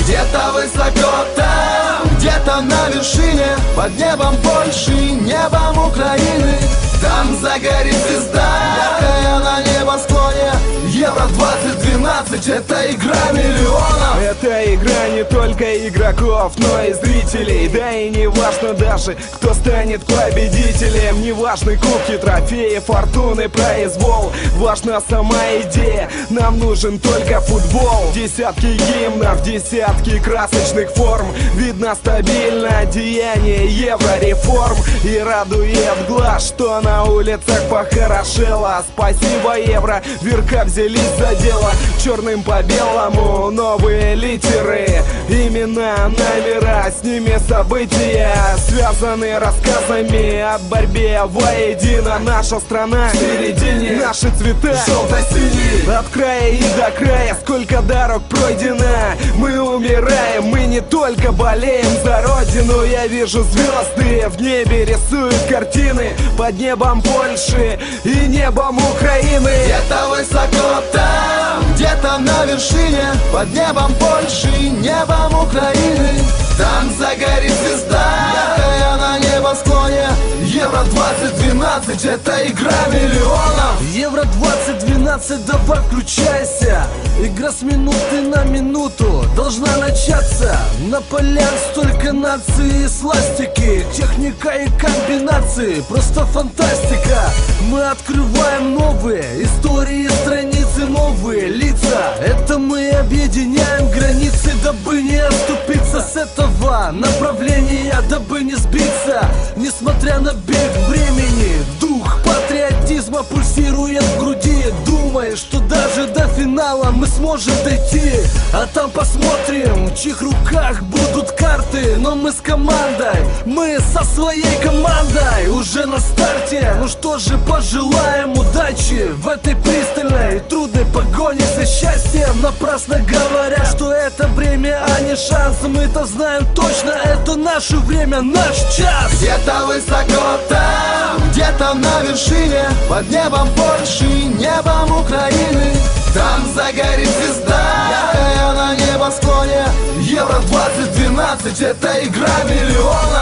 Где-то высоко там, где-то на вершине. Под небом Польши, небом Украины. Там загорит звезда, яркая на небосклоне. Евро 2012, это игра миллион. Это игра не только игроков, но и зрителей. Да и не важно даже, кто станет победителем. Не важны кубки, трофеи, фортуны, произвол. Важна сама идея, нам нужен только футбол. Десятки гимнов, десятки красочных форм. Видно стабильно деяние еврореформ. И радует глаз, что на улицах похорошело. Спасибо, евро, Верка взялись за дело. Черным по белому новые литеры. Имена, номера, с ними события Связаны рассказами о борьбе. Воедино Наша страна в середине, наши цвета. Желто-синий. От края и до края, сколько дорог пройдено. Мы умираем, мы не только болеем за родину. Я вижу звезды, в небе рисуют картины. Под небом Польши и небом Украины. Где-то высоко там, где-то на вершине Под небом Польши, небом Украины. Там загорит звезда, яркая на небосклоне Евро 2012 это игра миллионов. Евро 2012, давай включайся Игра с минуты на минуту должна начаться. На полях столько наций и сластики Техника и комбинации, просто фантастика. Мы открываем новые истории, Это мы объединяем границы, дабы не оступиться с этого направления Дабы не сбиться, несмотря на бег времени Дух патриотизма пульсирует в груди. Думаешь, что даже до финала мы сможем дойти. А там посмотрим, в чьих руках будут карты. Но мы с командой, мы со своей командой Уже на старте, ну что же, пожелаем удачи В этой Напрасно говорят, что это время, а не шанс. Мы-то знаем точно, это наше время, наш час. Где-то высоко там, где-то на вершине. Под небом Польши, небом Украины. Там загорит звезда, яркая на небосклоне Евро 2012 это игра миллионов